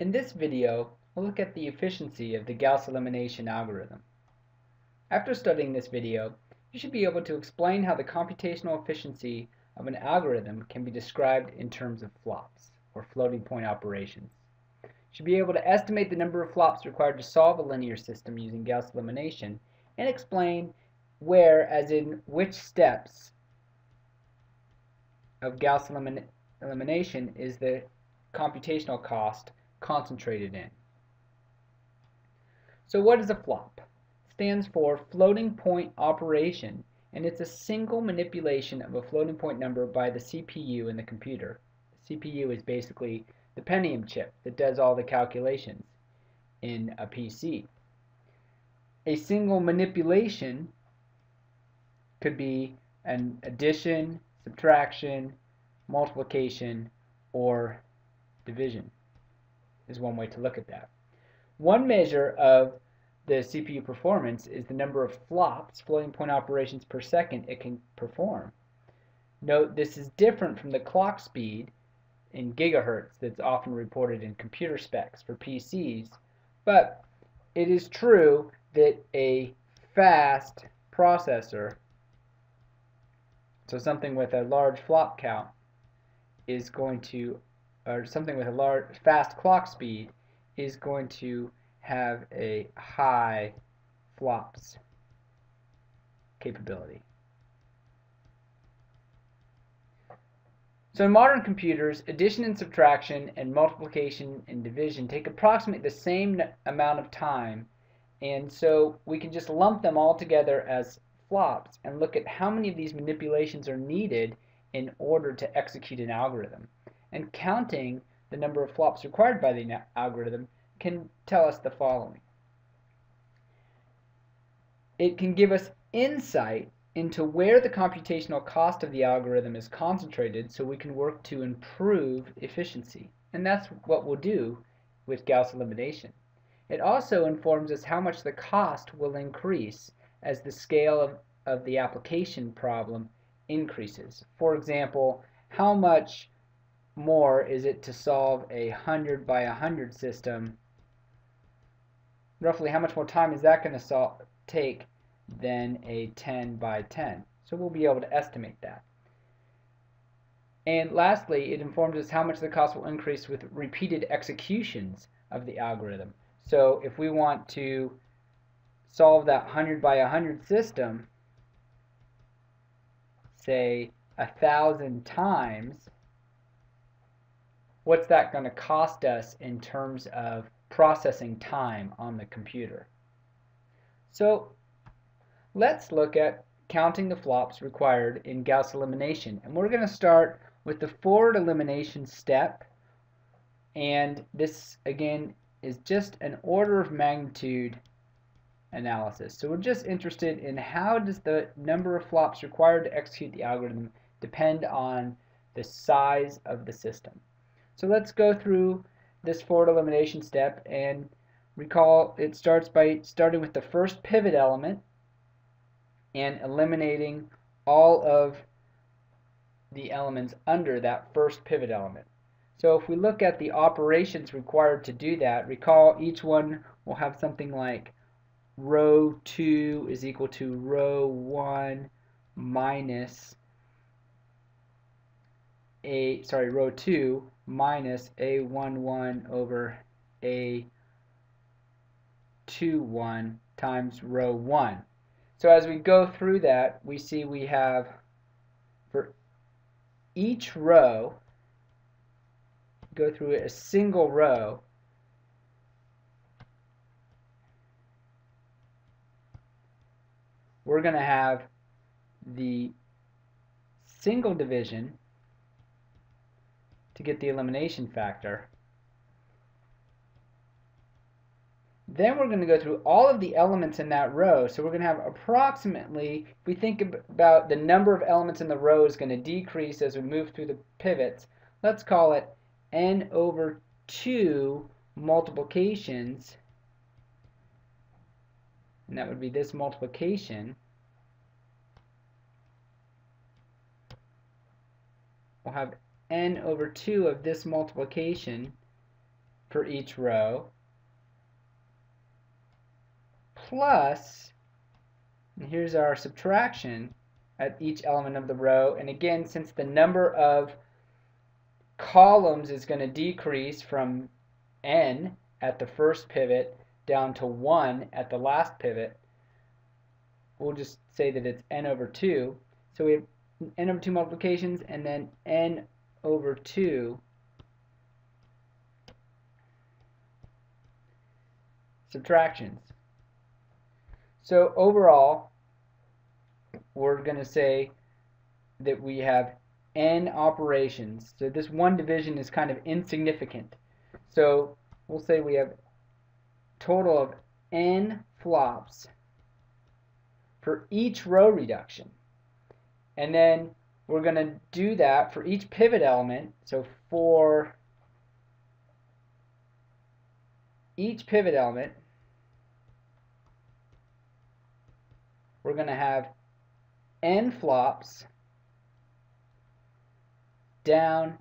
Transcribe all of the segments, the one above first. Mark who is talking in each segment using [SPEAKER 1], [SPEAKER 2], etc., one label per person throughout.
[SPEAKER 1] In this video, we'll look at the efficiency of the Gauss elimination algorithm. After studying this video, you should be able to explain how the computational efficiency of an algorithm can be described in terms of flops, or floating point operations. You should be able to estimate the number of flops required to solve a linear system using Gauss elimination, and explain where, as in which steps of Gauss elimin elimination is the computational cost concentrated in. So what is a flop? Stands for floating point operation and it's a single manipulation of a floating point number by the CPU in the computer. The CPU is basically the Pentium chip that does all the calculations in a PC. A single manipulation could be an addition, subtraction, multiplication, or division is one way to look at that. One measure of the CPU performance is the number of flops, floating point operations per second, it can perform. Note this is different from the clock speed in gigahertz that's often reported in computer specs for PCs, but it is true that a fast processor, so something with a large flop count, is going to or something with a large fast clock speed is going to have a high flops capability. So in modern computers, addition and subtraction and multiplication and division take approximately the same amount of time and so we can just lump them all together as flops and look at how many of these manipulations are needed in order to execute an algorithm and counting the number of flops required by the algorithm can tell us the following. It can give us insight into where the computational cost of the algorithm is concentrated so we can work to improve efficiency. And that's what we'll do with Gauss elimination. It also informs us how much the cost will increase as the scale of, of the application problem increases. For example, how much more is it to solve a 100 by 100 system? Roughly how much more time is that going to take than a 10 by 10? So we'll be able to estimate that. And lastly, it informs us how much the cost will increase with repeated executions of the algorithm. So if we want to solve that 100 by 100 system, say a thousand times, what's that going to cost us in terms of processing time on the computer. So let's look at counting the flops required in Gauss elimination. And we're going to start with the forward elimination step. And this, again, is just an order of magnitude analysis. So we're just interested in how does the number of flops required to execute the algorithm depend on the size of the system. So let's go through this forward elimination step and recall it starts by starting with the first pivot element and eliminating all of the elements under that first pivot element. So if we look at the operations required to do that, recall each one will have something like row 2 is equal to row 1 minus a sorry row 2 minus a11 over a21 times row 1. So as we go through that, we see we have for each row, go through a single row, we're going to have the single division to get the elimination factor. Then we're going to go through all of the elements in that row. So we're going to have approximately, if we think about the number of elements in the row is going to decrease as we move through the pivots, let's call it n over 2 multiplications. And that would be this multiplication. We'll have n over 2 of this multiplication for each row plus, and here's our subtraction at each element of the row. And again, since the number of columns is going to decrease from n at the first pivot down to 1 at the last pivot, we'll just say that it's n over 2. So we have n over 2 multiplications and then n over 2 subtractions. So overall, we're going to say that we have n operations. So this one division is kind of insignificant. So we'll say we have total of n flops for each row reduction. And then we're going to do that for each pivot element. So for each pivot element, we're going to have n flops down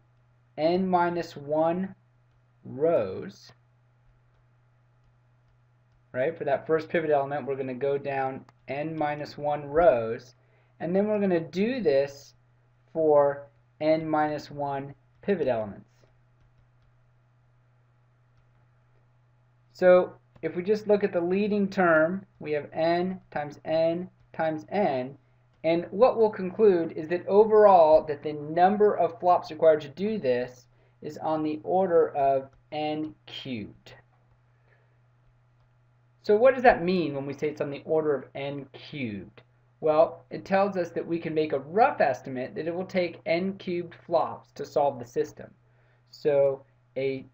[SPEAKER 1] n minus 1 rows. Right, for that first pivot element, we're going to go down n minus 1 rows. And then we're going to do this for n minus 1 pivot elements. So if we just look at the leading term, we have n times n times n, and what we'll conclude is that overall that the number of flops required to do this is on the order of n cubed. So what does that mean when we say it's on the order of n cubed? Well, it tells us that we can make a rough estimate that it will take n cubed flops to solve the system. So a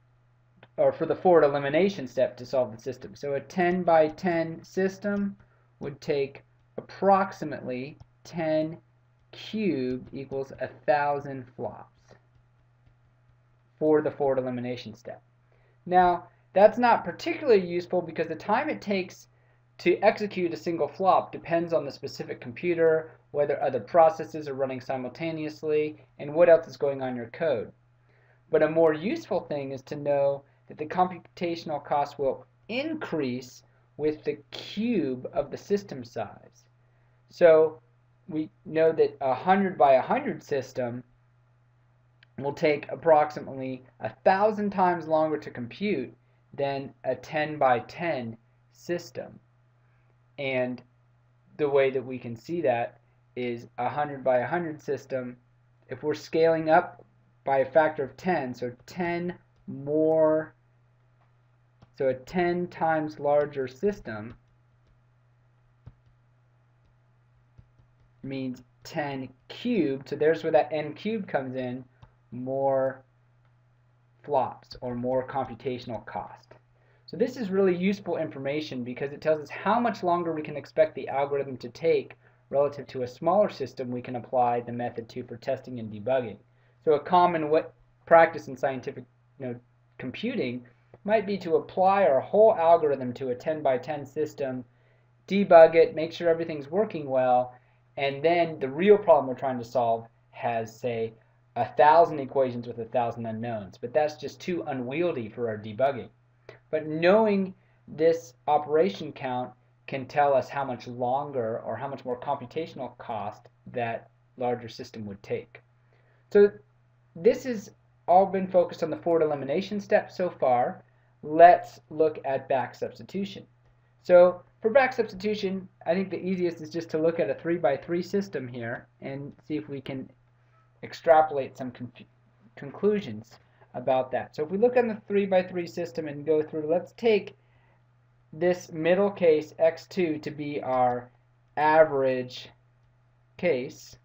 [SPEAKER 1] or for the forward elimination step to solve the system. So a 10 by 10 system would take approximately 10 cubed equals a thousand flops for the forward elimination step. Now, that's not particularly useful because the time it takes to execute a single flop depends on the specific computer, whether other processes are running simultaneously, and what else is going on in your code. But a more useful thing is to know that the computational cost will increase with the cube of the system size. So we know that a 100 by 100 system will take approximately a thousand times longer to compute than a 10 by 10 system. And the way that we can see that is a 100 by 100 system. If we're scaling up by a factor of 10, so 10 more, so a 10 times larger system means 10 cubed, so there's where that n cubed comes in, more flops or more computational cost. So this is really useful information because it tells us how much longer we can expect the algorithm to take relative to a smaller system we can apply the method to for testing and debugging. So a common practice in scientific you know, computing might be to apply our whole algorithm to a 10 by 10 system, debug it, make sure everything's working well, and then the real problem we're trying to solve has, say, a thousand equations with a thousand unknowns. But that's just too unwieldy for our debugging. But knowing this operation count can tell us how much longer or how much more computational cost that larger system would take. So this has all been focused on the forward elimination step so far. Let's look at back substitution. So for back substitution, I think the easiest is just to look at a 3 by 3 system here and see if we can extrapolate some conclusions about that. So if we look on the 3 by 3 system and go through, let's take this middle case x2 to be our average case.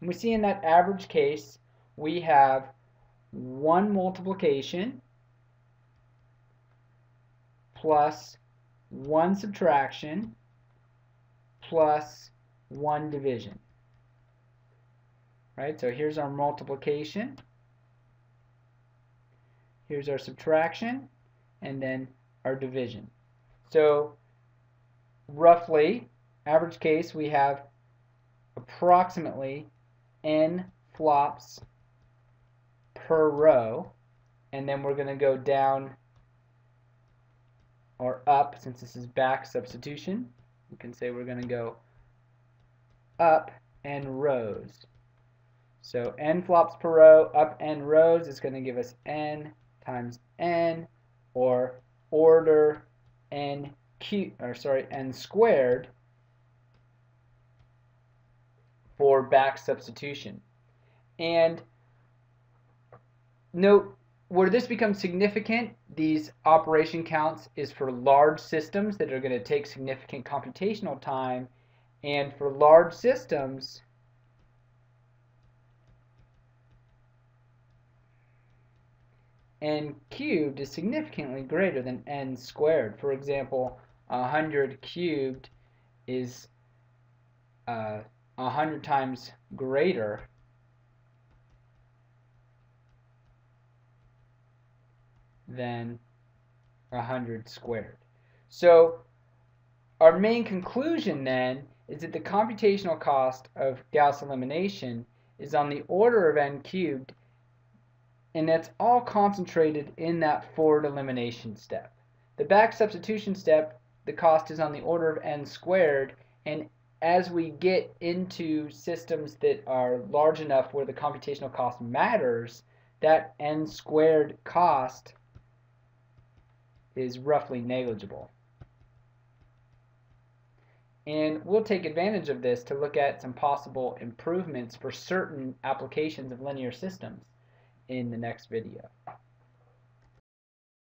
[SPEAKER 1] And we see in that average case we have one multiplication plus 1 subtraction plus 1 division. Right, so here's our multiplication, here's our subtraction, and then our division. So roughly, average case, we have approximately n flops per row. and then we're going to go down or up since this is back substitution. we can say we're going to go up n rows. So n flops per row, up n rows is going to give us n times n, or order n q or sorry n squared for back substitution. And note where this becomes significant, these operation counts is for large systems that are going to take significant computational time. And for large systems, n cubed is significantly greater than n squared. For example, 100 cubed is uh, 100 times greater than 100 squared. So our main conclusion then is that the computational cost of Gauss elimination is on the order of n cubed and that's all concentrated in that forward elimination step. The back substitution step, the cost is on the order of n squared and as we get into systems that are large enough where the computational cost matters, that n squared cost is roughly negligible. And we'll take advantage of this to look at some possible improvements for certain applications of linear systems in the next video.